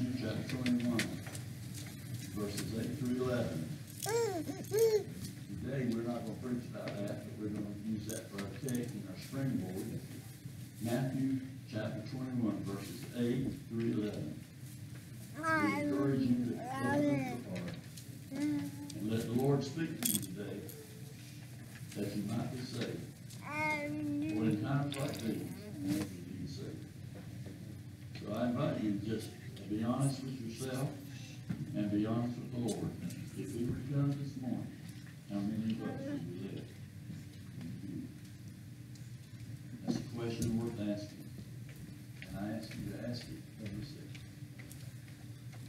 Matthew chapter 21, verses 8 through 11. Today, we're not going to preach about that, but we're going to use that for our text and our springboard. Matthew chapter 21, verses 8 through 11. We encourage you to heart and let the Lord speak to you today that you might be saved. For in times like these, you to be saved. So I invite you just to be honest with yourself and be honest with the Lord. If we were to come this morning, how many of us would we live? That's a question worth asking. And I ask you to ask it every second.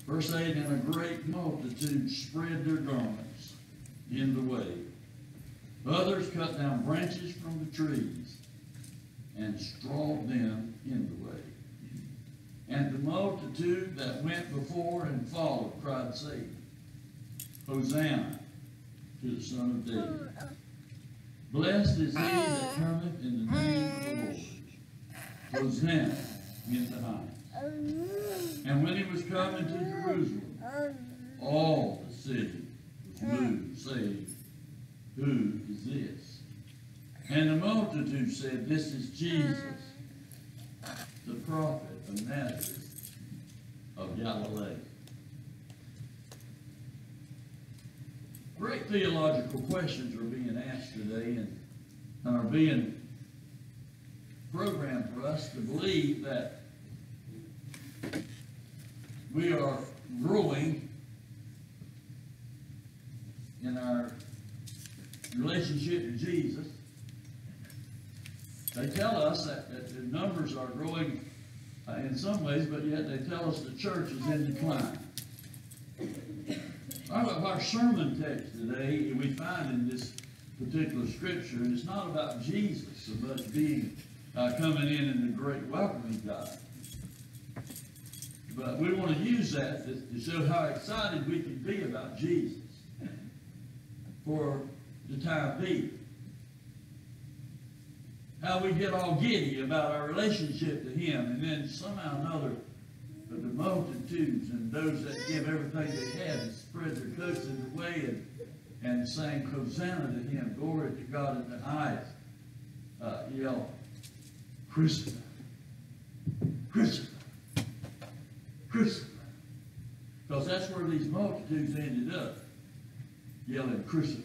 Verse 8, and a great multitude spread their garments in the way. Others cut down branches from the trees and strawed them in the way. And the multitude that went before and followed cried, saying, Hosanna to the Son of David. Blessed is he that cometh in the name of the Lord. Hosanna in the highest. And when he was come into Jerusalem, all the city was moved, saying, Who is this? And the multitude said, This is Jesus, the prophet of Nazareth of Galilee. Great theological questions are being asked today and are being programmed for us to believe that we are growing in our relationship to Jesus. They tell us that, that the numbers are growing uh, in some ways, but yet they tell us the church is in decline. Our, our sermon text today, we find in this particular scripture, and it's not about Jesus so much being uh, coming in in the great welcoming God. But we want to use that to, to show how excited we can be about Jesus for the time being. How we get all giddy about our relationship to Him, and then somehow or another, the multitudes and those that give everything they have and spread their coats in the way and, and sang Hosanna to Him, glory to God in the highest, uh, yell, Crucify, crucify, crucify. Because that's where these multitudes ended up, yelling, crucify.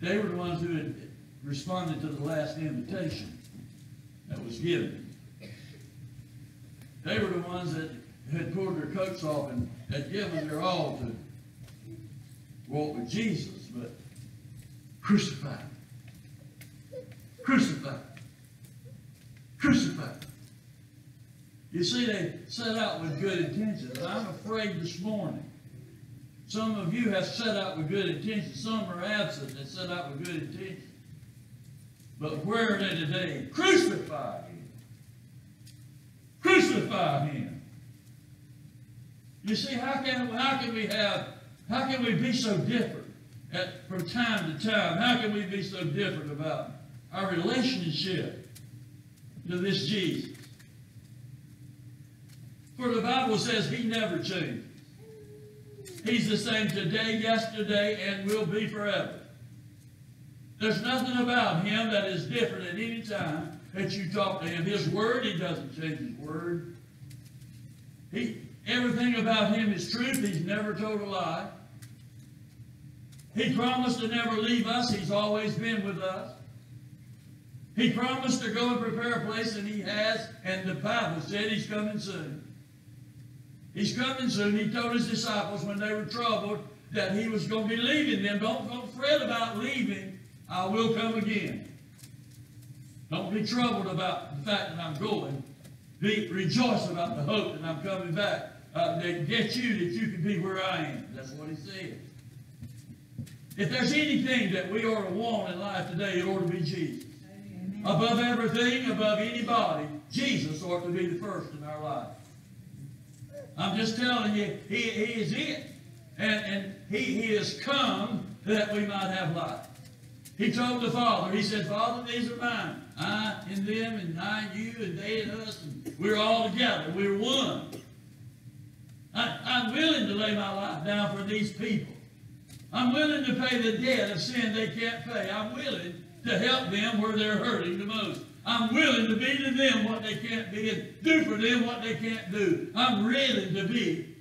They were the ones who had responded to the last invitation that was given. They were the ones that had pulled their coats off and had given their all to walk with Jesus, but crucified. Crucified. Crucified. You see, they set out with good intentions. I'm afraid this morning some of you have set out with good intentions. Some are absent that set out with good intentions. But where are they today? Crucify him. Crucify him. You see, how can, how can we have, how can we be so different at, from time to time? How can we be so different about our relationship to this Jesus? For the Bible says he never changes. He's the same today, yesterday, and will be forever. There's nothing about him that is different at any time that you talk to him. His word, he doesn't change his word. He, everything about him is truth. He's never told a lie. He promised to never leave us. He's always been with us. He promised to go and prepare a place, and he has, and the Bible said he's coming soon. He's coming soon. He told his disciples when they were troubled that he was going to be leaving them. Don't, don't fret about leaving. I will come again. Don't be troubled about the fact that I'm going. Be, rejoice about the hope that I'm coming back. Uh, that get you that you can be where I am. That's what he said. If there's anything that we ought to want in life today, it ought to be Jesus. Amen. Above everything, above anybody, Jesus ought to be the first in our life. I'm just telling you, he, he is it. And, and he, he has come that we might have life. He told the Father, he said, Father, these are mine. I and them, and I in you, and they and us. And we're all together. We're one. I'm willing to lay my life down for these people. I'm willing to pay the debt of sin they can't pay. I'm willing to help them where they're hurting the most. I'm willing to be to them what they can't be and do for them what they can't do. I'm willing to be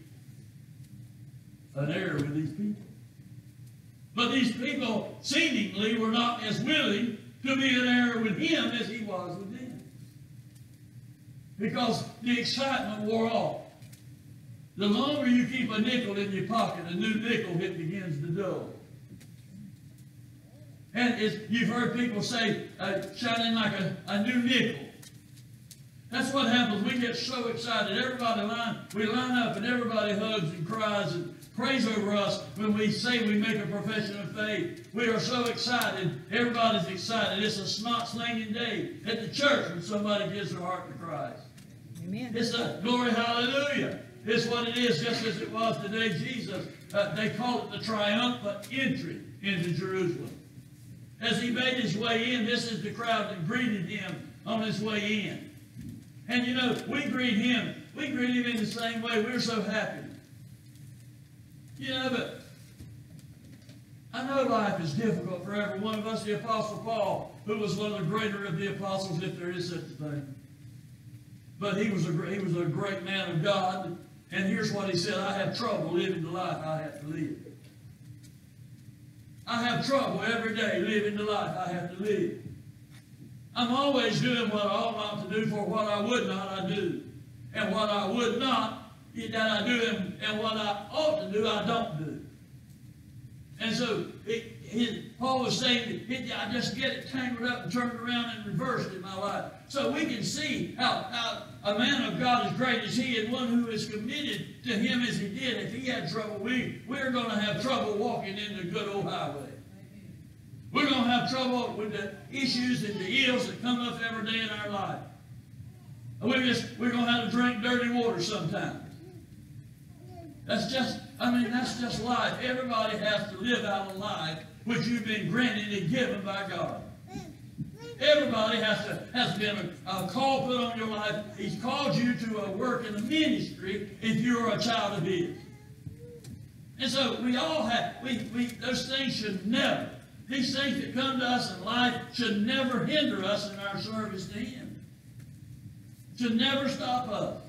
an heir with these people. But these people seemingly were not as willing to be in heir with him as he was with them. Because the excitement wore off. The longer you keep a nickel in your pocket, a new nickel it begins to dull. And you've heard people say, uh, shining like a, a new nickel. That's what happens. We get so excited. Everybody line, we line up and everybody hugs and cries and prays over us when we say we make a profession of faith. We are so excited. Everybody's excited. It's a snot slinging day at the church when somebody gives their heart to Christ. Amen. It's a glory hallelujah. It's what it is, just as it was today. Jesus, uh, they call it the triumphant entry into Jerusalem. As he made his way in, this is the crowd that greeted him on his way in. And you know, we greet him. We greet him in the same way. We're so happy. Know, but I know life is difficult for every one of us. The Apostle Paul, who was one of the greater of the apostles, if there is such a thing. But he was a, he was a great man of God. And here's what he said, I have trouble living the life I have to live. I have trouble every day living the life I have to live. I'm always doing what I ought not to do for what I would not I do. And what I would not, that I do, and, and what I ought to do, I don't do. And so it, his, Paul was saying, it, I just get it tangled up and turned around and reversed in my life. So we can see how, how a man of God as great as he and one who is committed to him as he did, if he had trouble, we, we're going to have trouble walking in the good old highway. We're going to have trouble with the issues and the ills that come up every day in our life. We're, just, we're going to have to drink dirty water sometimes. That's just, I mean, that's just life. Everybody has to live out a life which you've been granted and given by God. Everybody has to has been uh, a, a, call put on your life. He's called you to a work in the ministry if you're a child of His. And so we all have we, we those things should never these things that come to us in life should never hinder us in our service to Him. Should never stop us.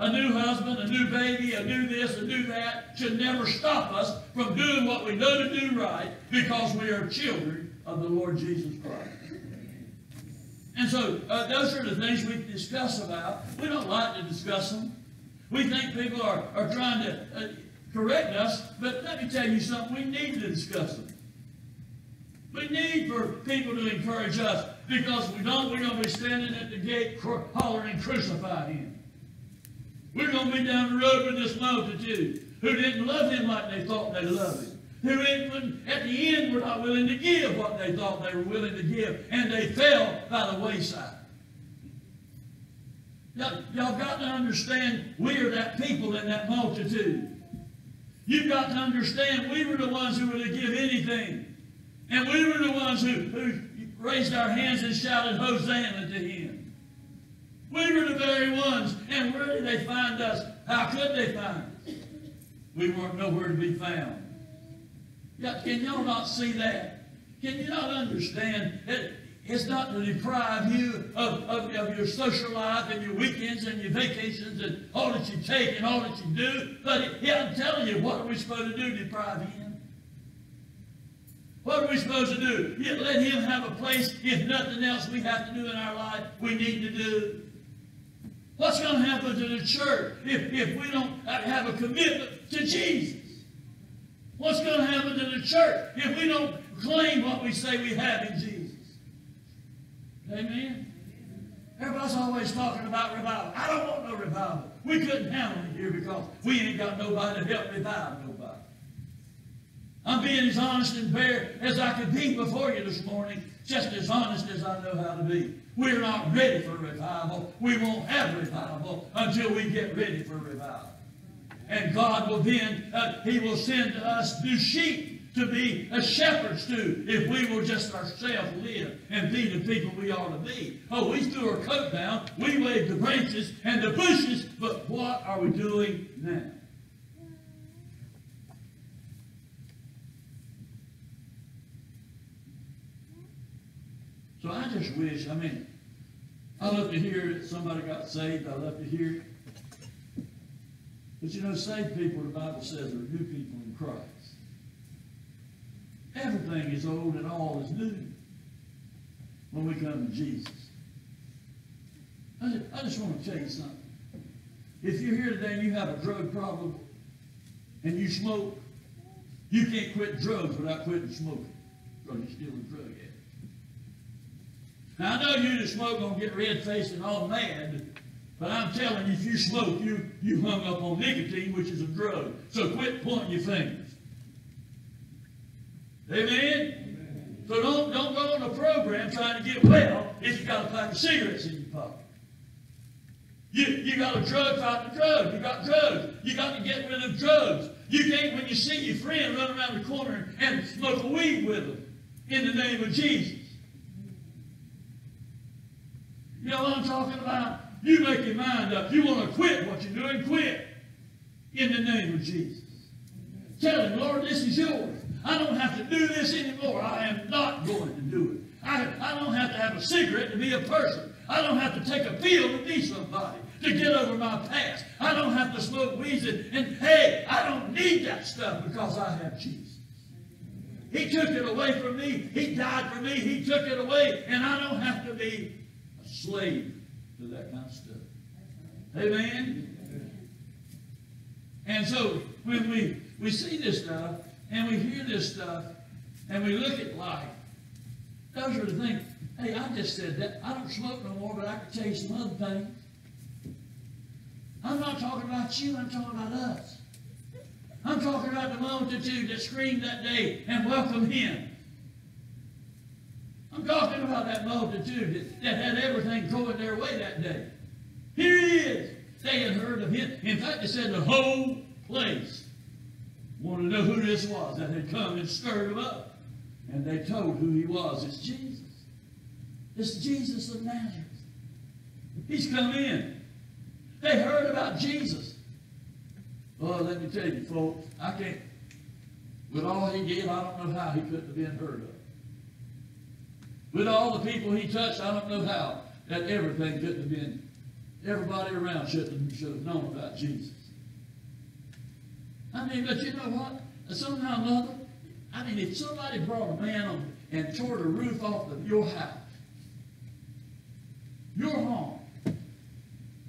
A new husband, a new baby, a new this, a new that should never stop us from doing what we know to do right because we are children of the Lord Jesus Christ. And so uh, those are the things we discuss about. We don't like to discuss them. We think people are, are trying to uh, correct us, but let me tell you something. We need to discuss them. We need for people to encourage us because we don't, we're going to be standing at the gate hollering, crucify him. We're going to be down the road with this multitude who didn't love him like they thought they loved him who even at the end were not willing to give what they thought they were willing to give, and they fell by the wayside. Y'all, got to understand we are that people in that multitude. You've got to understand we were the ones who would give anything. And we were the ones who, who raised our hands and shouted Hosanna to. We were the very ones. And where did they find us? How could they find us? We weren't nowhere to be found. Can y'all not see that? Can you not understand that it's not to deprive you of, of, of, your social life and your weekends and your vacations and all that you take and all that you do. But yeah, I'm telling you, what are we supposed to do? Deprive him? What are we supposed to do? Yeah, let him have a place if nothing else we have to do in our life we need to do. What's going to happen to the church if, if we don't have a commitment to Jesus? What's going to happen to the church if we don't claim what we say we have in Jesus? Amen? Everybody's always talking about revival. I don't want no revival. We couldn't handle it here because we ain't got nobody to help revive nobody. I'm being as honest and fair as I could be before you this morning, just as honest as I know how to be. We're not ready for revival. We won't have revival until we get ready for revival. And God will then, uh, He will send us new sheep to be as shepherds to if we will just ourselves live and be the people we ought to be. Oh, we threw our coat down, we waved the branches and the bushes, but what are we doing now? So I just wish, I mean, I love to hear that somebody got saved, I love to hear it. But you know, saved people, the Bible says, are new people in Christ. Everything is old and all is new when we come to Jesus. I just, I just want to tell you something. If you're here today and you have a drug problem and you smoke, you can't quit drugs without quitting smoking because you're still a drug addict. Now, I know you that smoke going to get red-faced and all mad, but I'm telling you, if you smoke, you, you hung up on nicotine, which is a drug. So quit pointing your fingers. Amen? Amen. So don't, don't go on a program trying to get well if you got a pack of cigarettes in your pocket. You, you got a drug fight the drug. You got drugs. You got to get rid of drugs. You can't, when you see your friend run around the corner and smoke a weed with them in the name of Jesus. You know what I'm talking about? You make your mind up. You want to quit what you're doing, quit. In the name of Jesus. Tell him, Lord, this is yours. I don't have to do this anymore. I am not going to do it. I, I don't have to have a cigarette to be a person. I don't have to take a pill to be somebody, to get over my past. I don't have to smoke weeds. And, and hey, I don't need that stuff because I have Jesus. He took it away from me. He died for me. He took it away. And I don't have to be slave to that kind of stuff. Amen? And so when we, we see this stuff and we hear this stuff and we look at life, those are the things. Hey, I just said that. I don't smoke no more, but I can tell you some other things. I'm not talking about you, I'm talking about us. I'm talking about the multitude that screamed that day and welcomed him. I'm talking about that multitude that, had everything going their way that day. Here he is. They had heard of him. In fact, they said the whole place wanted to know who this was that had come and stirred him up. And they told who he was. It's Jesus. It's Jesus of Nazareth. He's come in. They heard about Jesus. Well, let me tell you, folks, I can't, with all he did, I don't know how he couldn't have been heard of. With all the people he touched, I don't know how that everything couldn't have been, everybody around should have, should have known about Jesus. I mean, but you know what? Somehow or another, I mean, if somebody brought a man on and tore the roof off of your house, your home,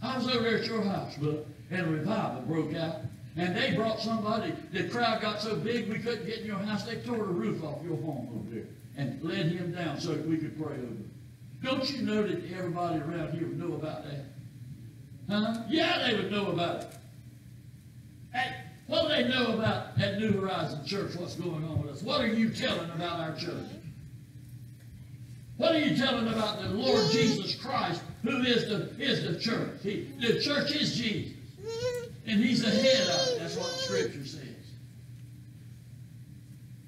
I was over there at your house, but and a revival broke out. And they brought somebody, the crowd got so big we couldn't get in your house, they tore the roof off your home over there and led him down so that we could pray over him. Don't you know that everybody around here would know about that? Huh? Yeah, they would know about it. Hey, what do they know about at New Horizon Church, what's going on with us? What are you telling about our church? What are you telling about the Lord Jesus Christ, who is the, is the church? He, the church is Jesus. And he's the head of it. That's what scripture says.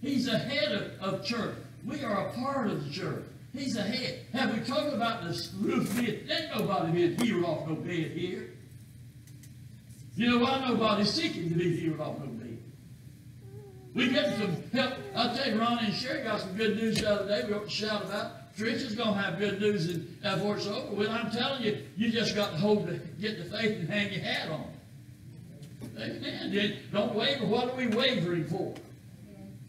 He's the head of, of church. We are a part of the church. He's the head. Have we talked about this roof bed? Ain't nobody been healed off no bed here. You know why nobody's seeking to be healed off no bed? We get some help. I'll tell you, Ronnie and Sherry got some good news the other day. We ought to shout about. Trish is going to have good news and before it's over with. I'm telling you, you just got to hold the, get the faith and hang your hat on. Amen. Don't waver. What are we wavering for?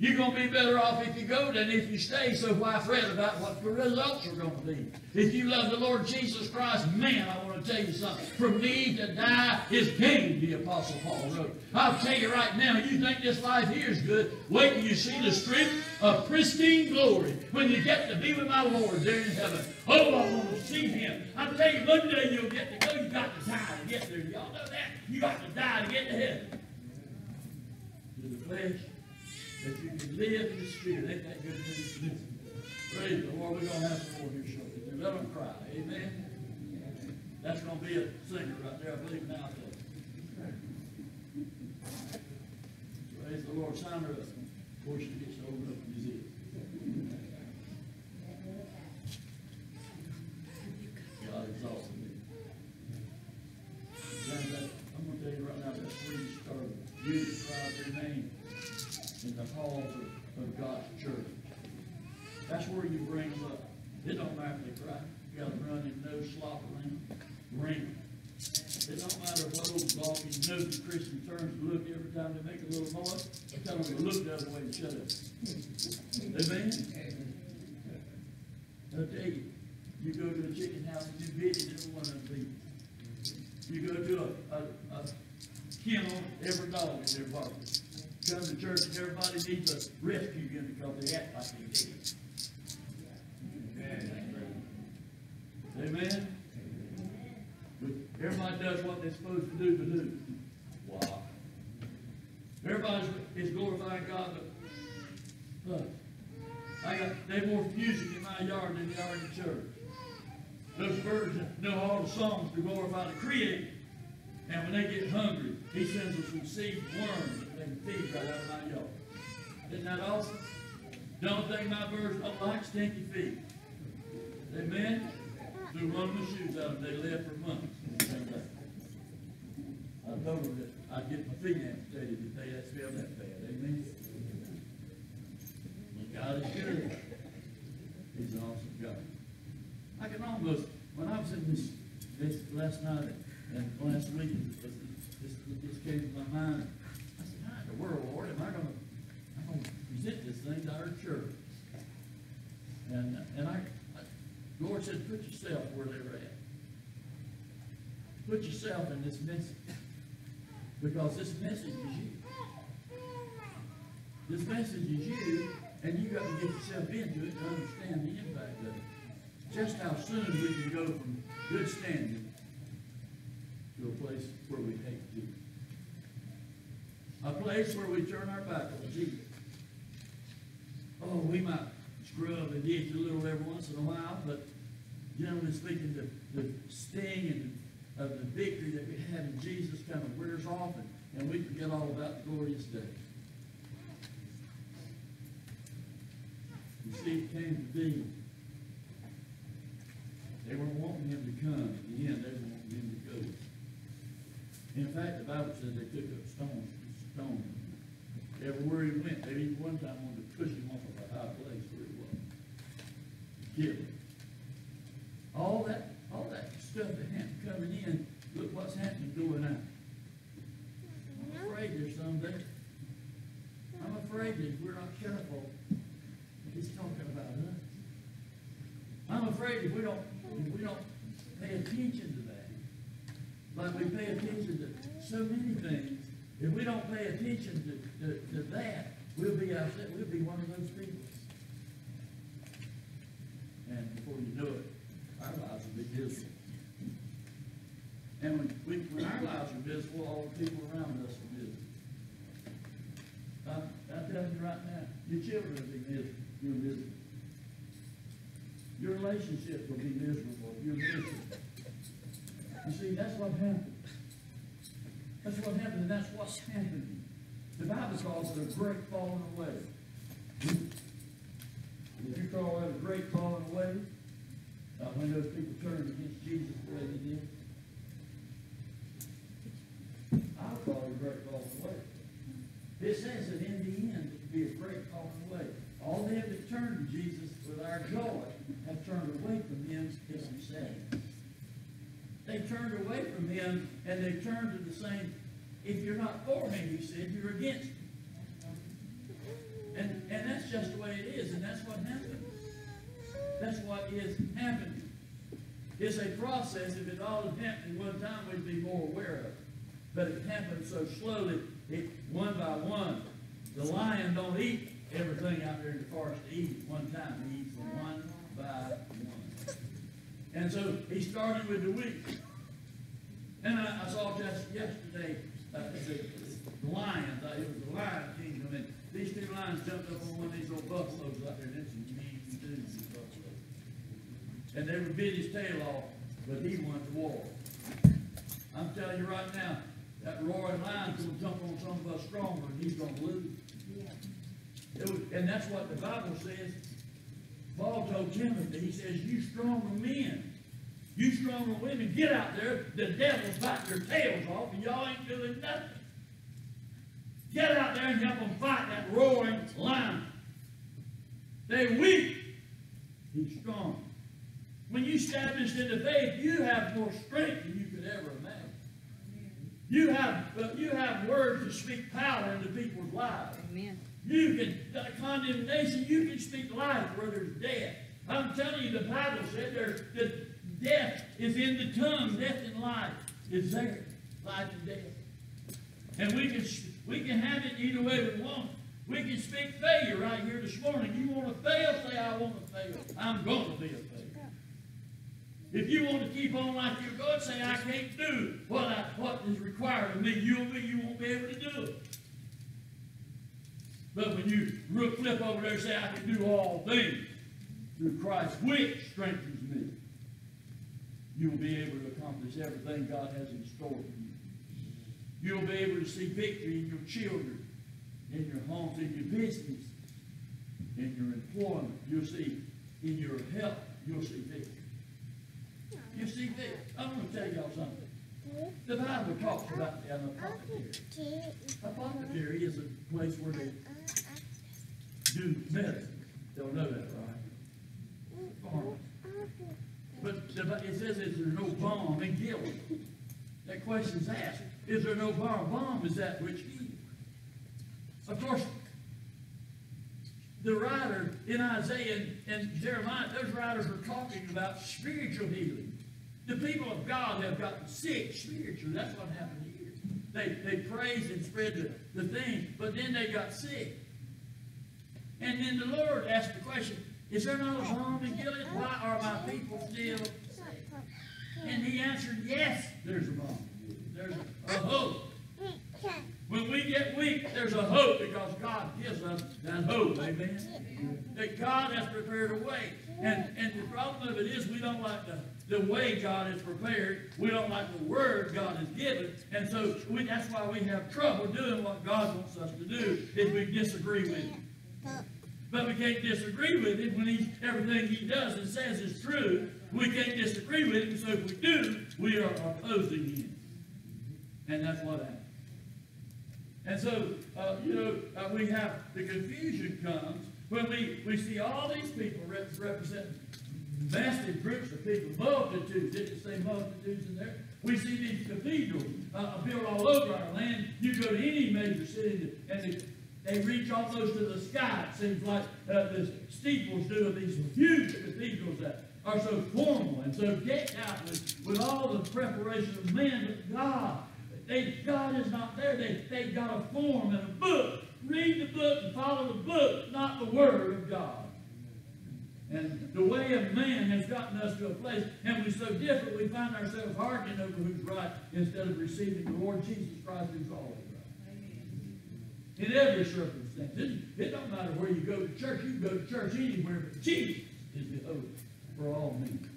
You're going to be better off if you go than if you stay, so why fret about what the results are going to be? If you love the Lord Jesus Christ, man, I want to tell you something. For me to die is gain, the Apostle Paul wrote. I'll tell you right now, you think this life here is good, wait till you see the strip of pristine glory when you get to be with my Lord there in heaven. Oh, I want to see him. I tell you, one day you'll get to go. You got to die to get there. Y'all know that? You got to die to get to heaven. To the flesh that you can live in the Spirit. Ain't that good news? Praise the Lord. We're going to have some more here shortly. Let them cry. Amen. That's going to be a singer right there, I believe, now. Praise the Lord. Sign her up. Of course, she gets to open up his ears. God exalted me. I'm going to tell you right now, that's where you start. You try to remain in the halls of, of God's church. That's where you bring up. It don't matter if they cry. You gotta run your nose slop around, ring. It don't matter what old gawky, nosy Christian turns to look every time they make a little noise. I tell them to look the other way and shut up. Amen? I'll tell you, you go to a chicken house and you visit every one of them. You go to a, a, a kennel, every dog is there barking. Come to church and everybody needs a rescue unit because they act like they dead. Amen? But everybody does what they're supposed to do to do. Wow. Everybody is glorifying God, but, look, I got, they more music in my yard than they are in the church. Those birds know all the songs to glorify the Creator. And when they get hungry, He sends us some seed worms Oh, they right out of my yard. Isn't that awesome? Don't think my birds don't like stinky feet. Amen? Threw one of my shoes out and they lived for months. I told them that I'd get my feet amputated if they had smelled that bad. Amen? But God is good. He's an awesome God. I can almost, when I was in this, this last night and last week, this, this, this came to my mind. I said, how in the world, Lord, am I I'm gonna present this thing to our church? And, and I, I, Lord said, put yourself where they were at. Put yourself in this message. Because this message is you. This message is you, and you got to get yourself into it to understand the impact of it. Just how soon we can go from good standing to a place where we hate Jesus. A place where we turn our back on Jesus. Oh, we might scrub and ditch a little every once in a while, but generally speaking, the, the sting and of the victory that we have in Jesus kind of wears off, and, and we forget all about the glorious day. You see, it came to be. They weren't wanting him to come. In the end, they were wanting him to go. In fact, the Bible says they took up stones him. Everywhere he went, they even one time wanted to push him off of a high place where he was. Kill him. All that, all that stuff that happened coming in, look what's happening going out. I'm afraid there's some there. I'm afraid that if we're not careful, he's talking about us. I'm afraid if we don't, if we don't pay attention to that, like we pay attention to so many things, if we don't pay attention to, to, to that, we'll be upset, we'll be one of those people. And before you know it, our lives will be miserable. And when, we, when our lives are miserable, all the people around us are miserable. I'm, I'm telling you right now, your children will be miserable. You're miserable. Your relationships will be miserable. You're miserable. You see, that's what happened. That's what happened, and that's what's happening. The Bible calls it a great falling away. If you call that a great falling away, when those people turned against Jesus the way they did, I'll call it a great falling away. It says that in the end, it will be a great falling away. All them that turned to Jesus with our joy have turned away from him, as he said. Turned away from him and they turned to the same, if you're not for me, he said, you're against me. And, and that's just the way it is, and that's what happened. That's what is happening. It's a process. If it all had happened one time, we'd be more aware of it. But it happened so slowly, it one by one. The lion don't eat everything out there in the forest to eat one time. He eats one by one. And so he started with the weak. And I, I saw just yesterday, uh, the, lions, uh, it was the lion kingdom, and these two lions jumped up on one of these old buffaloes out there, and it's mean dudes, these buffaloes. And they would bit his tail off, but he won the war. I'm telling you right now, that roaring lion's gonna jump on some of us stronger, and he's gonna lose. It was, and that's what the Bible says. Paul told Timothy, he says, you stronger men, you stronger women, get out there. The devil's biting your tails off, and y'all ain't doing nothing. Get out there and help them fight that roaring lion. They're weak. He's strong. When you established in the faith, you have more strength than you could ever imagine. You have, uh, you have words to speak power into people's lives. Amen. You can, uh, condemnation, you can speak life where there's death. I'm telling you, the Bible said there's, that death is in the tongue, death and life is there, life and death. And we can, we can have it either way we want. We can speak failure right here this morning. You want to fail, say, I want to fail. I'm going to be a failure. If you want to keep on like you're going, say, I can't do what, I, what is required of me, you'll be, you won't be able to do it. But when you flip over there and say, I can do all things through Christ, which strengthens you'll be able to accomplish everything God has in store for you. You'll be able to see victory in your children, in your homes, in your business, in your employment. You'll see in your health, you'll see victory. You see victory. I'm going to tell y'all something. The Bible talks about the apothecary. Apothecary is a place where they do medicine. They'll know that, right? Farmers. But it says, is there no balm in Gilead? That question's asked. Is there no bomb? Balm is that which heals. Of course, the writer in Isaiah and, and Jeremiah, those writers are talking about spiritual healing. The people of God have gotten sick spiritually. That's what happened here. They, they praised and spread the, the thing, but then they got sick. And then the Lord asked the question, is there not a balm in Gilead? Why are my people still sick? And he answered, yes, there's a balm. There's a, a hope. When we get weak, there's a hope because God gives us that hope. Amen. That God has prepared a way. And, and the problem of it is we don't like the, the way God has prepared. We don't like the word God has given. And so we, that's why we have trouble doing what God wants us to do if we disagree with Him. But we can't disagree with Him when he's, everything He does and says is true. We can't disagree with Him. So if we do, we are opposing Him. And that's what happens. And so, uh, you know, uh, we have the confusion comes when we, we see all these people rep represent massive groups of people, multitudes, didn't say multitudes in there? We see these cathedrals uh, built all over our land. You go to any major city and they, they reach almost to the sky, it seems like uh, the steeples do of these huge cathedrals that are so formal and so decked out with, with all the preparation of men, but God they, God is not there. They, they got a form and a book. Read the book and follow the book, not the Word of God. And the way of man has gotten us to a place, and we're so different, we find ourselves arguing over who's right instead of receiving the Lord Jesus Christ who's always. In every circumstance. It, it don't matter where you go to church. You can go to church anywhere, but Jesus is the hope for all men.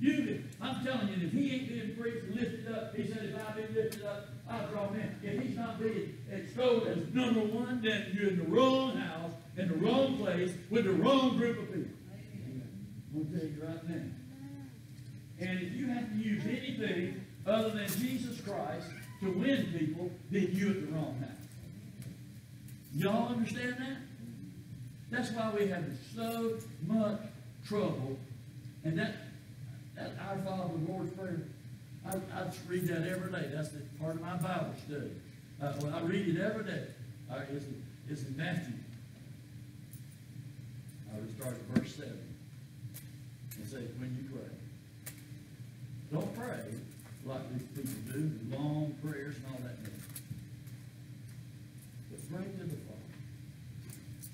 You, I'm telling you, if he ain't being preached and lifted up, he said, if I've been lifted up, I'll draw men. If he's not being extolled as number one, then you're in the wrong house, in the wrong place, with the wrong group of people. I'm going to tell you right now. And if you have to use anything other than Jesus Christ to win people, then you're at the wrong house. Y'all understand that? That's why we have so much trouble. And that that Our Father, the Lord's Prayer. I, I read that every day. That's the part of my Bible study. Uh, well, I read it every day. Uh, it's, in, it's in Matthew. I will start at verse 7. And say, when you pray. Don't pray like these people do, long prayers and all that. But pray to the Father.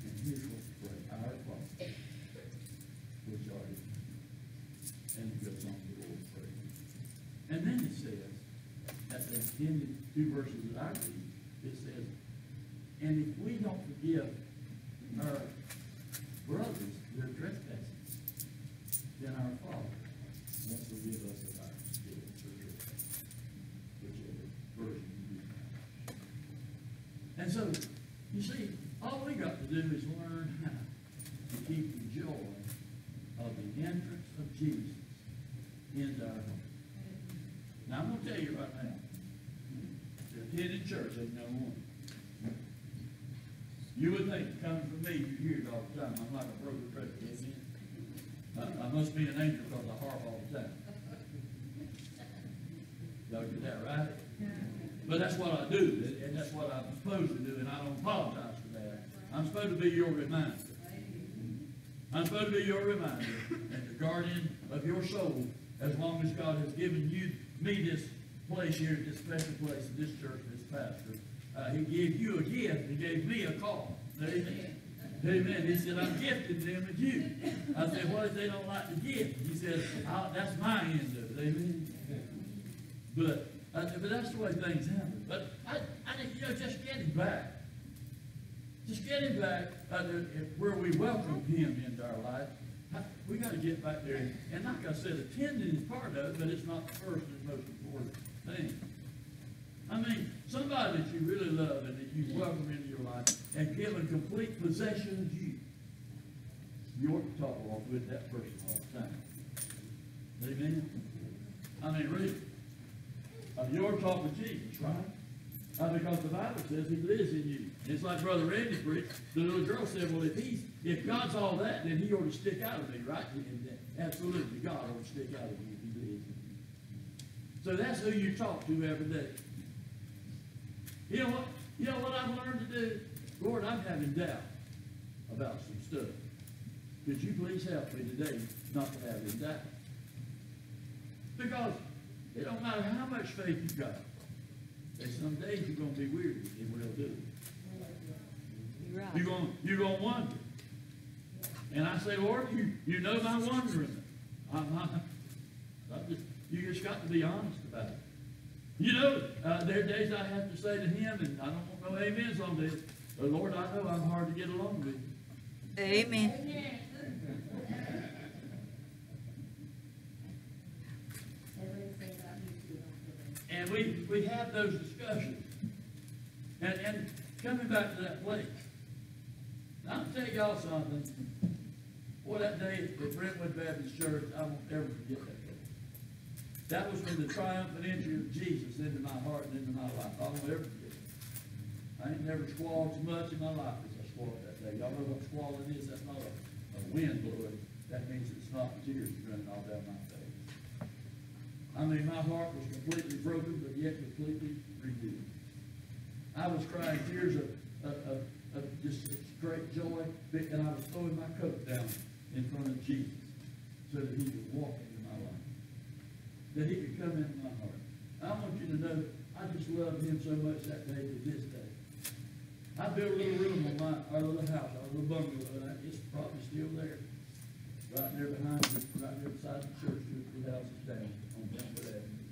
And here's what to pray. Our Father, which art in and it goes on to the Lord's Prayer. It says, at the end of two verses that I read, it says, and if we don't forgive our brothers their trespasses, then our Father won't forgive us of our sins or trespasses, whichever version you. And so, you see, all we got to do is learn how to keep the joy of the entrance of Jesus into our home. Now, I'm going to tell you right now, the attended church ain't no one. You would think, coming from me, you hear it all the time. I'm like a broken record? I, I must be an angel because I harp all the time. Y'all get that right? But that's what I do, and- and that's what I'm supposed to do, and I don't apologize for that. I'm supposed to be your reminder. I'm supposed to be your reminder and the guardian of your soul as long as God has given you, me this place here, at this special place, in this church, this pastor. Uh, he gave you a gift, he gave me a call. Amen. Amen. He said, I'm gifted them with you. I said, what if they don't like the gift? He said, that's my end of it. Amen. But, uh, but that's the way things happen. But I, I think, you know, just getting back. Just getting back uh, where we welcome him into our life. We gotta get back there. And like I said, attending is part of it, but it's not the first and most important I mean, somebody that you really love and that you welcome into your life and given complete possession of you. You ought to talk along with that person all the time. Amen? I mean, really. Uh, you ought to talk with Jesus, right? Uh, because the Bible says he lives in you. It's like Brother Randy preached. The little girl said, well, if he's, if God's all that, then he ought to stick out of me, right? And, absolutely, God ought to stick out of you if he lives in you. So that's who you talk to every day. You know what? You know what I've learned to do? Lord, I'm having doubt about some stuff. Could you please help me today not to have any doubt? Because it don't matter how much faith you've got. There's some days you're gonna be weary and will do it. You're right. You're you're gonna wonder. And I say, Lord, you, you know my wondering. I'm, I'm, I'm just, you just got to be honest about it. You know, uh, there are days I have to say to him, and I don't want no amens on this, but Lord, I know I'm hard to get along with. Amen. And we, we have those discussions. And, and coming back to that place, I'll tell y'all something. Boy, that day at Brentwood Baptist Church, I won't ever forget that. That was when the triumphant entry of Jesus into my heart and into my life. I won't ever forget it. I ain't never squalled so much in my life as I squalled that day. Y'all know what squalling is? That's not a, a wind blowing. That means it's not tears running all down my face. I mean, my heart was completely broken, but yet completely renewed. I was crying tears of, of, of, of just great joy, and I was throwing my coat down in front of Jesus so that he could walk life, that he could come into my heart. I want you to know, I just love him so much that day to this day. I built a little room on my, our little house, our little bungalow, and it's probably still there. Right there behind, the- right there beside the church, two, two houses down on Brentwood Avenue.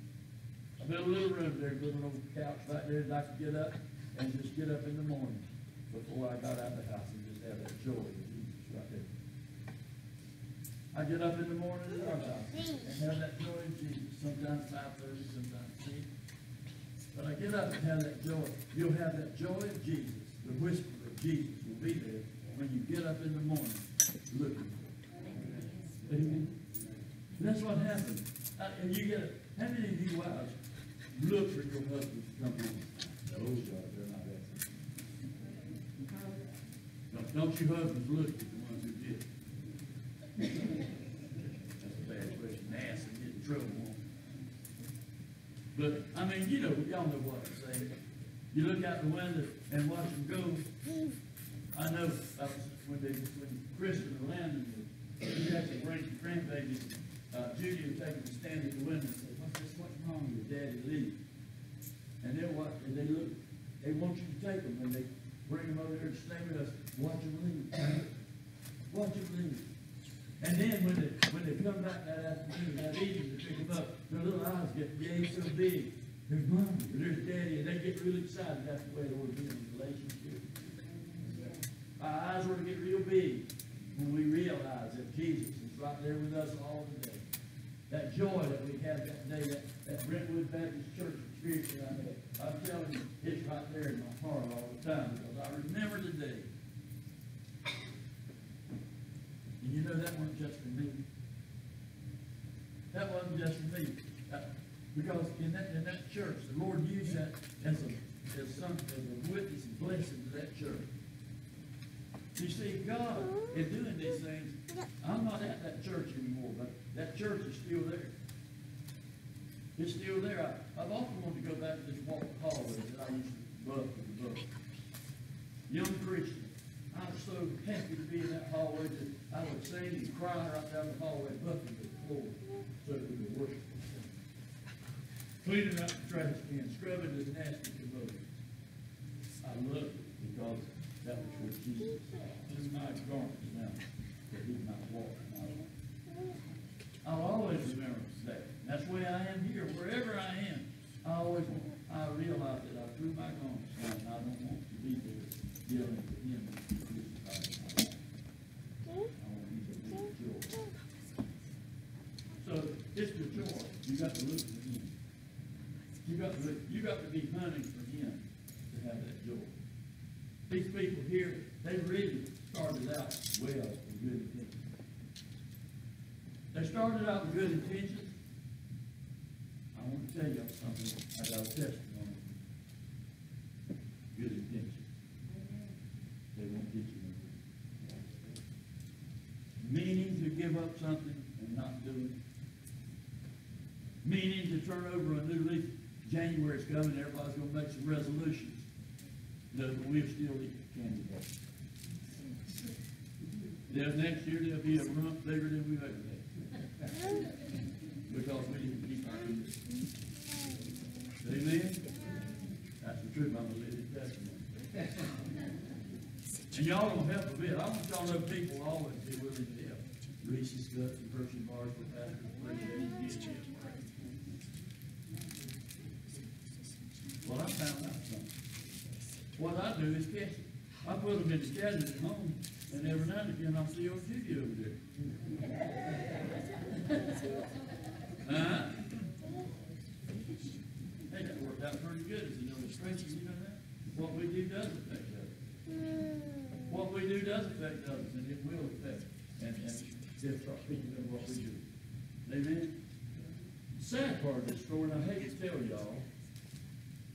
I built a little room there, little old couch right there that I could get up and just get up in the morning before I got out of the house and just have that joy of Jesus right there. I get up in the morning at our house and have that joy of Jesus, sometimes five thirty, sometimes six. But I get up and have that joy. You'll have that joy of Jesus, the whisper of Jesus will be there when you get up in the morning looking for it. Amen. That's what happens. Uh, and you get, how many of you wives look for your husband to come home? Those are, they're not that. Don't, don't you husbands look at the ones who did? That's a bad question to ask and get in trouble on. But, I mean, you know, y'all know what I'm saying. You look out the window and watch them go. I know, that was when they, when Kristen and Landon, to bring the grandbabies, uh, Judy would take them and stand at the window and say, what's this, what's wrong with daddy Lee? And then what, and they look, they want you to take them, and they bring them over there to stay with us, watch them leave. Watch them leave. And then when they, when they come back that afternoon, that evening to pick them up, their little eyes get yay so big. There's mommy, there's daddy, and they get really excited. That's the way it ought to be in a relationship. Our eyes ought to get real big when we realize that Jesus is right there with us all the day. That joy that we had that day, that, that Brentwood Baptist Church experience that I had, I'm telling you, it's right there in my heart all the time, because I remember the day. And you know, that wasn't just for me. That wasn't just for me. Because in that, in that church, the Lord used that as a, as some, as a witness and blessing to that church. You see, God is doing these things. I'm not at that church anymore, but that church is still there. It's still there. I, I've often wanted to go back to this walk hallway that I used to love with the book. Young Christian. I was so happy to be in that hallway that I would sing and cry right down the hallway, bucking the floor so Cleaning up the trash can, scrubbing the nasty commode. I loved it because that was where Jesus, in my garments now, that he might walk in my life. I'll always remember that. That's the way I am here, wherever I am. I always, want- I realize that I threw my garments down, and I don't want to be there yelling for him to crucify my life. I want him to be joy. So, it's the joy, you got to look for him. You got to, look- you got to be hunting for him to have that joy. These people here, they really started out well with good intentions. They started out with good intentions. I want to tell you something, I got a testimony. Good intentions. They won't get you nowhere. Meaning to give up something and not do it. Meaning to turn over a new leaf. January's coming, everybody's gonna make some resolutions. No, but we'll still eat candy bars. Then next year, there'll be a rump bigger than we've ever had. Because we didn't keep our commitment. Amen? That's the truth, I'm a living testimony. And y'all don't help a bit, I want y'all to know people always be willing to. Reese's Cups and Hershey bars for it. Well, I found out something. What I do is catch it. I put them in the cabinet at home, and every now and again, I'll see Judy over there. Huh? Hey, that worked out pretty good, as you know, the stretches, you know that? What we do does affect others. What we do does affect others, and it will affect, and, they'll start picking up what we do. Amen? Sad part of this story, and I hate to tell y'all,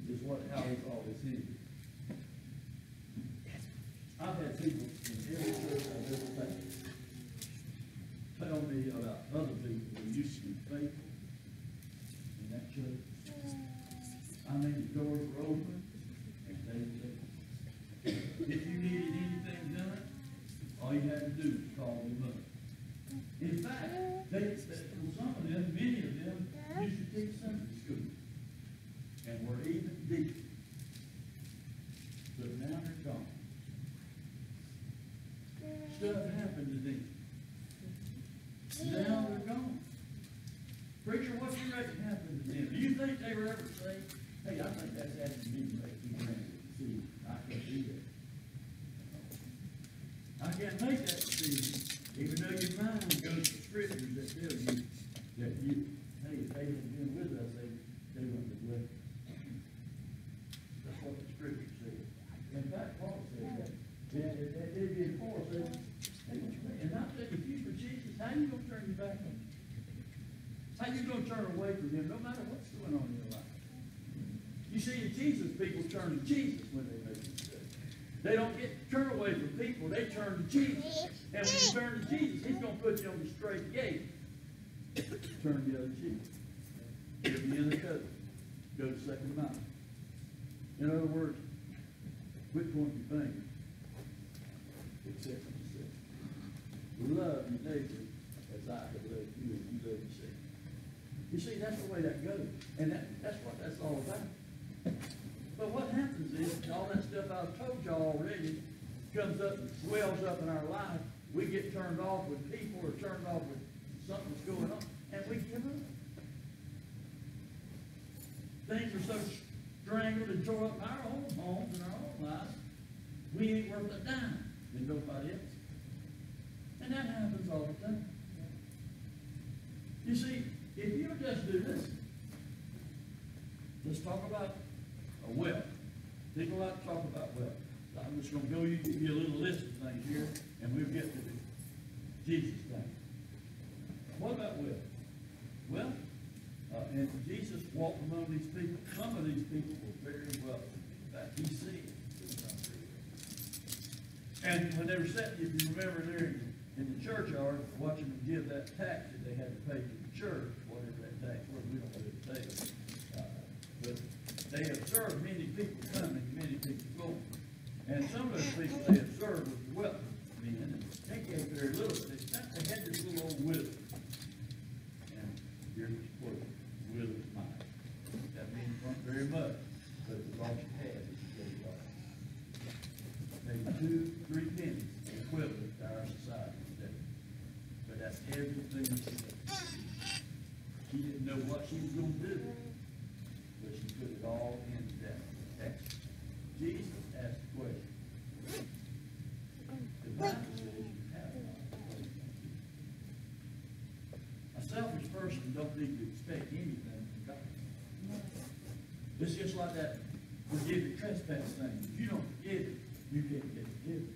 is what, how it's always ended. I've had people in every church I've ever been tell me about other people who used to be faithful in that church. I mean, the doors were open and they said, if you needed anything done, all you had to do was call them up. In fact, they, they, some of them, many of them, used to teach Sunday school and were even deacons. But now they're gone. Stuff happened to them. Now they're gone. Preacher, what do you reckon happened to them? Do you think they were ever saved? Hey, I think that's asking me to make you grand. See, I can't do that. I make that decision, even though your mind goes to scriptures that tell you that you, hey, if they had been with us, they, they wouldn't have left. That's what the scripture says. In fact, Paul said that. That they did for us, they, they, and I think if you for Jesus, how you gonna turn your back on him? How you gonna turn away from him, no matter what's going on in your life? You see, the Jesus people turn to Jesus when they make mistakes. They don't get turn away from people, they turn to Jesus. And when you turn to Jesus, he's gonna put you on the straight gate. Turn the other cheek. Give the other coat. Go to second mile. In other words, quit pointing your finger. Accept yourself. Love your neighbor as I have loved you and you love yourself. You see, that's the way that goes. And that, that's what that's all about. But what happens is, all that stuff I've told y'all already comes up and swells up in our life. We get turned off with people or turned off with something's going on, and we give up. Things are so strangled and tore up our own homes and our own lives, we ain't worth a dime than nobody else. And that happens all the time. You see, if you just do this, let's talk about a well. People like to talk about well. I'm just gonna go, you give you a little list of things here, and we'll get to the Jesus thing. What about well? Well, uh, and Jesus walked among these people. Some of these people were very wealthy. He said, And when they were sitting, if you remember there in, the churchyard, watching them give that tax that they had to pay to the church, whatever that tax was, we don't pay it. Uh, But they observed many people coming, many people going. And some of those people they observed was the wealthy men, and they gave very little, they, they had this little old widow. And here's the quote, widow's mite. That means not very much, but was all she had, that she gave maybe two, three pennies equivalent to our society today. But that's everything she did. She didn't know what she was gonna do, but she put it all into that text. Jesus asked the question. The Bible says you have not. A selfish person don't need to expect anything from God. That forgive your trespass thing. If you don't forgive it, you can't get forgiveness.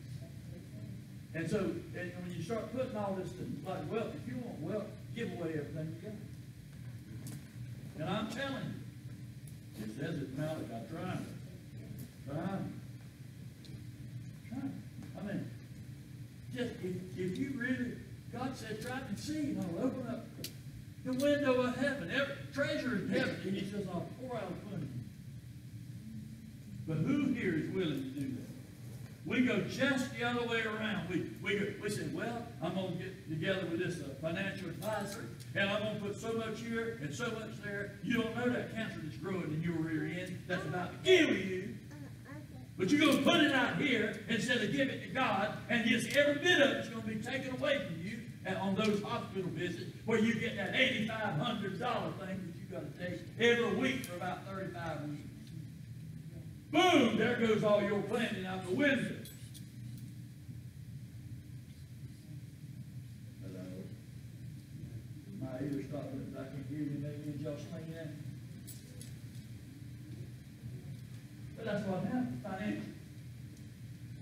And so, and when you start putting all this to, like wealth, if you want wealth, give away everything you got. And I'm telling you, it says it in Malachi, try me. Try me. Try me. I mean, just, if, if you really, God said, try and see, and I'll open up the window of heaven, every treasure in heaven, and he says, I'll pour out upon you. But who here is willing to do that? We go just the other way around. We, we, go, we say, well, I'm going to get together with this uh, financial advisor, and I'm going to put so much here and so much there. You don't know that cancer that's growing in your rear end that's about to kill you. But you're going to put it out here instead of give it to God, and just every bit of it's going to be taken away from you on those hospital visits where you get that $8,500 thing that you've got to take every week for about 35 weeks. Boom, there goes all your planning out the window. Hello? My ears stopping, I can hear you, maybe y'all singing that. But that's what happened financially.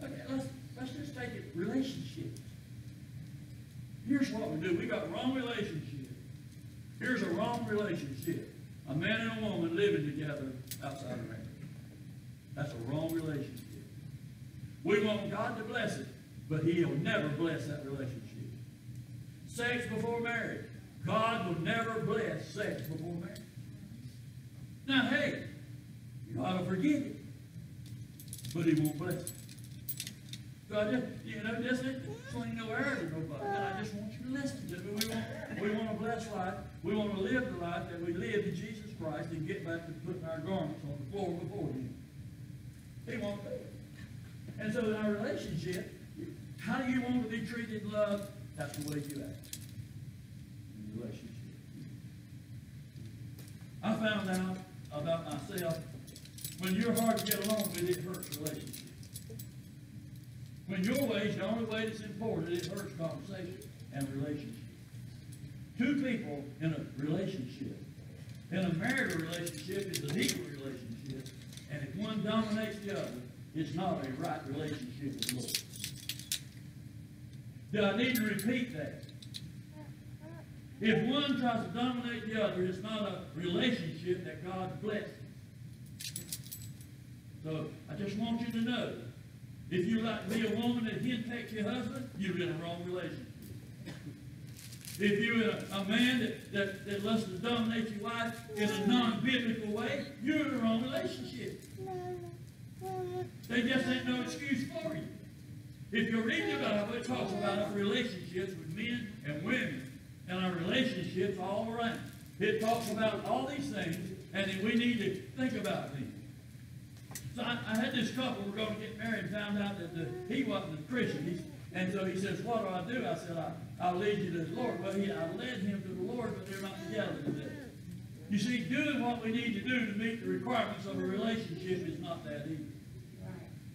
Okay, let's, let's just take it, relationships. Here's what we do, we got wrong relationships. Here's a wrong relationship. A man and a woman living together outside of marriage. That's a wrong relationship. We want God to bless it, but He'll never bless that relationship. Sex before marriage. God will never bless sex before marriage. Now, hey, you ought to forgive it, but He won't bless it. God, you know, this ain't sling no arrow to nobody, but I just want you to listen to me. We want, we want a blessed life. We want to live the life that we lived in Jesus Christ and get back to putting our garments on the floor before Him. He won't do it. And so in our relationship, how do you want to be treated and loved? That's the way you act. In your relationship. I found out about myself, when you're hard to get along with, it hurts relationships. When your way is the only way that's important, it hurts conversation and relationship. Two people in a relationship, in a marital relationship, is an equal relationship, and if one dominates the other, it's not a right relationship with the Lord. Do I need to repeat that? If one tries to dominate the other, it's not a relationship that God blesses. So I just want you to know, if you like to be a woman that hentakes your husband, you're in a wrong relationship. If you're a, uh, a man that, that, that loves to dominate your wife in a non-biblical way, you're in the wrong relationship. They just ain't no excuse for you. If you read the Bible, it talks about our relationships with men and women and our relationships all around. It talks about all these things, and that we need to think about them. So I, I had this couple were going to get married and found out that the, he wasn't a Christian. He's, and so he says, what do I do? I said, I, I'll lead you to the Lord. Well, he, I led him to the Lord, but they're not together today. You see, doing what we need to do to meet the requirements of a relationship is not that easy.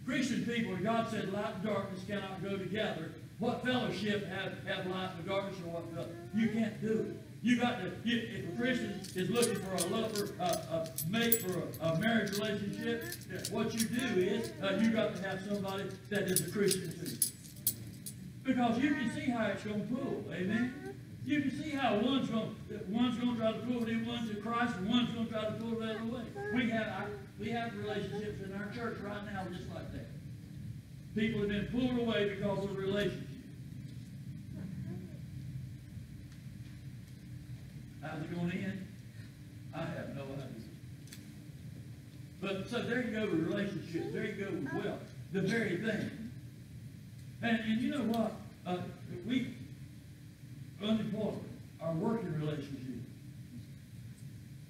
Christian people, God said light and darkness cannot go together. What fellowship have, have light and darkness or what fellowship? You can't do it. You got to, you, if a Christian is looking for a lover, a, a mate for a, a marriage relationship, what you do is uh, you got to have somebody that is a Christian too. Because you can see how it's going to pull. Amen? Mm-hmm. You can see how one's going one's going to try to pull in one's in Christ, and one's going to try to pull it the other way. Mm-hmm. We have our, we have relationships in our church right now just like that. People have been pulled away because of relationships. Mm-hmm. How's it gonna end? I have no idea. But, so there you go with relationships, there you go with wealth, the very thing. And, and you know what, uh, we, unemployment, our working relationship.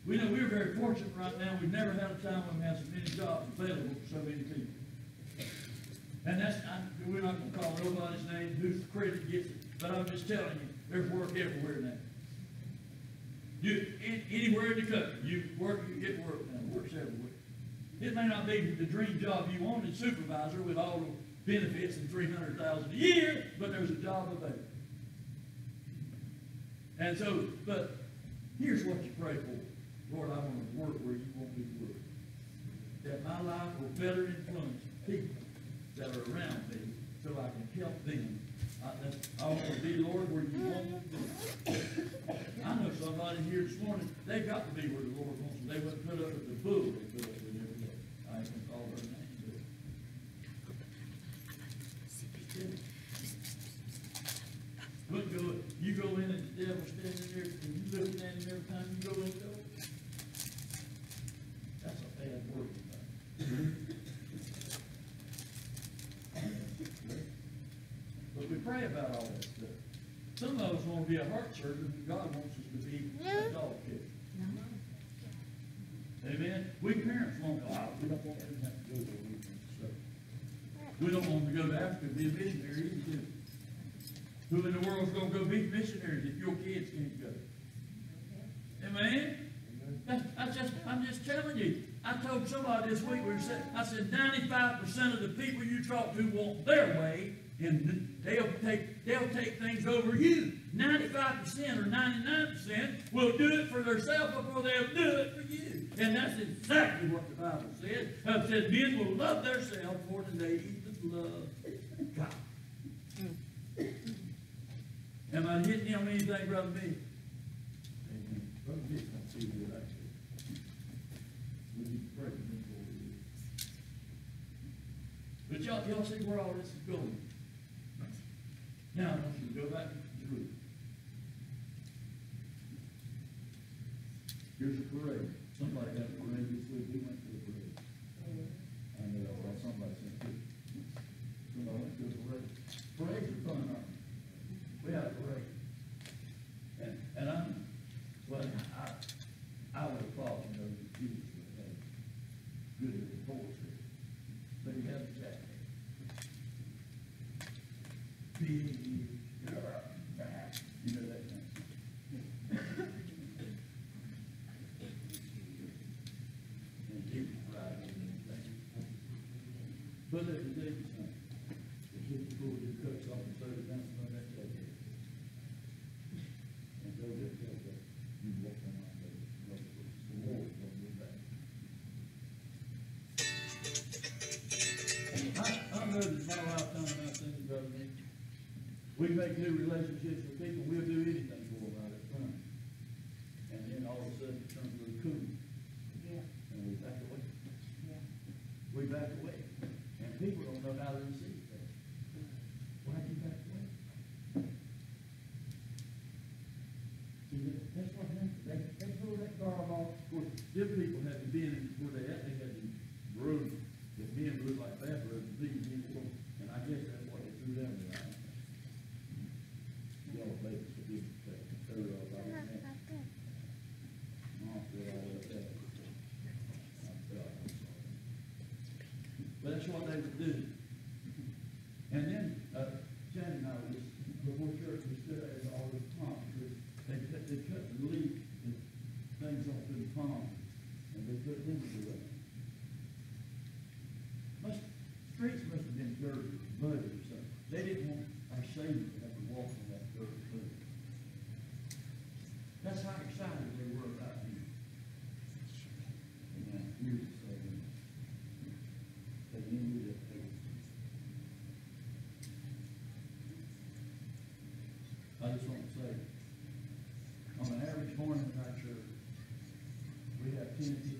We know we're very fortunate right now, we've never had a time when we have so many jobs available for so many people. And that's, I, we're not gonna call nobody's name, whose credit gets it, but I'm just telling you, there's work everywhere now. You, an- anywhere in the country, you work, you get work now, works everywhere. It may not be the dream job you wanted, supervisor with all the benefits and three hundred thousand a year, but there's a job available. And so, but here's what you pray for. Lord, I want to work where you want me to work. That my life will better influence people that are around me so I can help them. I, I want to be, Lord, where you want me to be. I know somebody here this morning, they got to be where the Lord wants them. They wouldn't put up with the bull they put up with every day. I ain't gonna call her name, but. Look, go, you go in and the devil's standing there, and you looking at him every time you go in the door. That's a bad word. But we pray about all that stuff. Some of us want to be a heart surgeon, God wants us to be a dog catcher. Amen? We parents want, oh, we don't want them to have to go there with so. We don't want them to go to Africa and be a missionary either. Who in the world's gonna go be missionaries if your kids can't go? Amen? That's, that's just, I'm just telling you. I told somebody this week, we said, I said ninety-five percent of the people you talk to want their way, and they'll take, they'll take things over you. Ninety-five percent or ninety-nine percent will do it for themselves before they'll do it for you. And that's exactly what the Bible says. It says men will love themselves more than they even love God. Am I hitting you on anything, Brother B? Amen. Brother B's gonna see you I said. We need to pray for him before we leave. But y'all, y'all see where all this is going? Now, I want you to go back to. Here's a parade. Somebody had a parade this week. We went to the parade. I know, saw somebody sent it. Somebody went to a parade. Parades are fun, aren't they? We had a parade. And, and I'm, well, I, I would have thought, we make new relationships with people, we'll do anything for them right up front. And then all of a sudden it turns a little cool, Yeah, and we back away, yeah. we back away. And people don't know how to receive that. Why'd you back away? See, that- that's what happens, they, they throw that guard off, of course, them people had to be in, where they at, they had to room, if men look like that, or these people, and I guess that's what they threw them around. Y'all ladies forgive me, but throw it all out there. Mom said all that, that. I'm sorry, I'm sorry. But that's what they would do. And then, uh, Shannon and I was, before church, we stood there and all the palm trees. They cut, they cut the leaf, the things off the palm, and they put them to the Must, streets must have been dirty, muddy or something. They didn't want our Savior to have to walk on that dirty mud. That's how excited they were about him. And now, here's the Savior. They knew that they were I just want to say, on an average morning in our church, we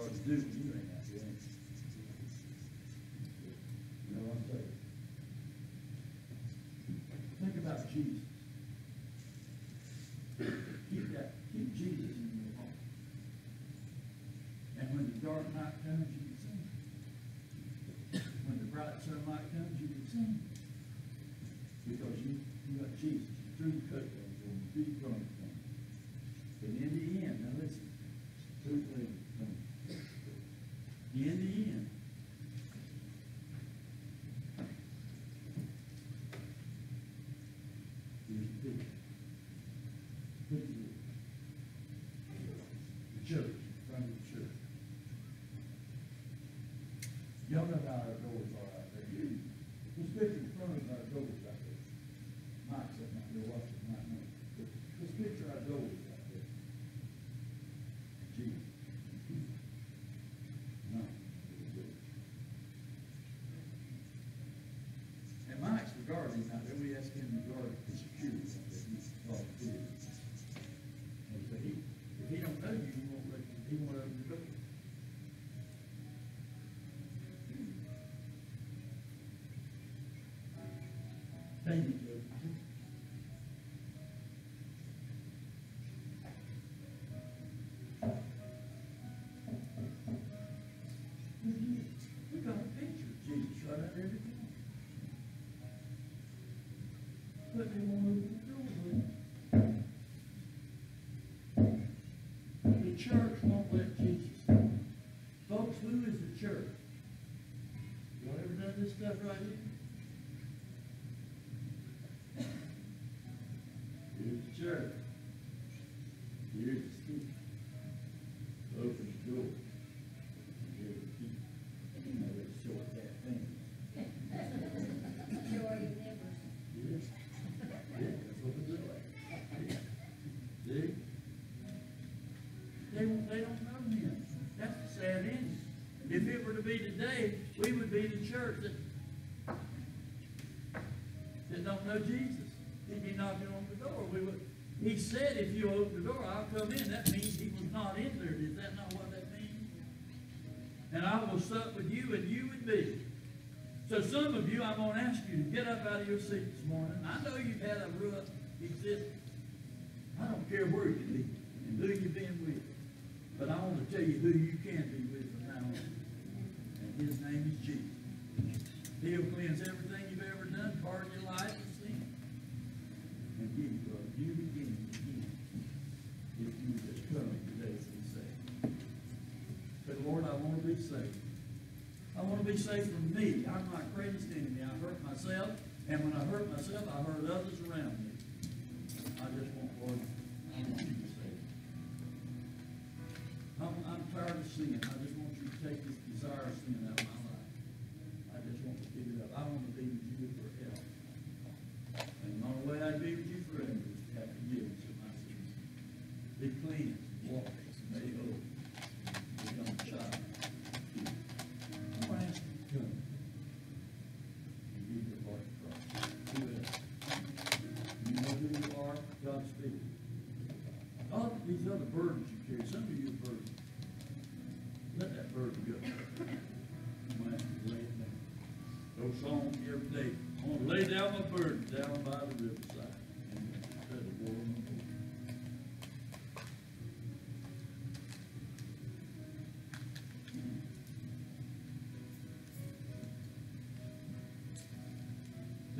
far as You know what I'm saying? Think about Jesus. Keep that. Keep Jesus in your heart. And when the dark night comes, you can sing. When the bright sunlight comes, you can sing. about it. church won't let Jesus. Folks, who is the church? Y'all ever done this stuff right here? church that, that don't know Jesus. He'd be knocking on the door. We would, he said, if you open the door, I'll come in. That means he was not in there. Is that not what that means? And I will sup with you and you with me. So some of you, I'm going to ask you to get up out of your seat this morning. I know you myself, I heard others around me. I just want, Lord, I want you to save I'm, I'm tired of sin. I just want you to take this desire of sin out of my life. I just want to give it up. I want to be with you forever.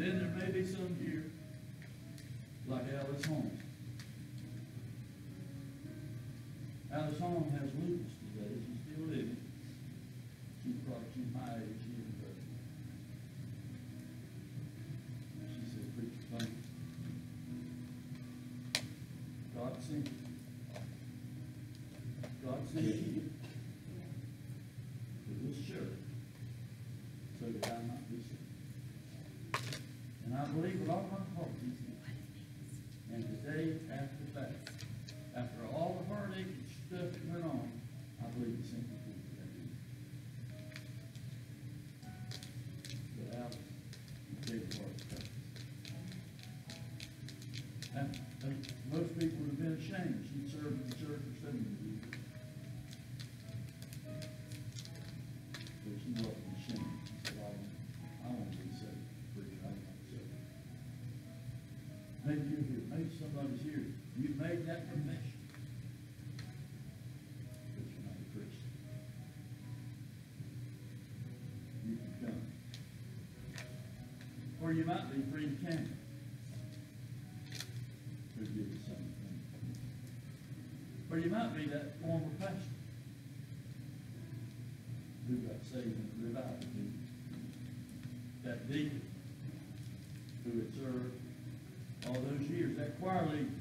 Then there may be some here like Alice Holmes. Alice Holmes has lupus today. She's still living. She's probably too high age she says, preacher, thank you. God sent you. God sent you. And, most people would have been ashamed. She served in the church for 70 years. But she wasn't ashamed. She said, I, want to be saved. I want to be saved. Maybe you're here. Maybe somebody's here. You made that confession. or you might be free to camp. you might be that former pastor who got saved in the revival meeting. That deacon who had served all those years, that choir leader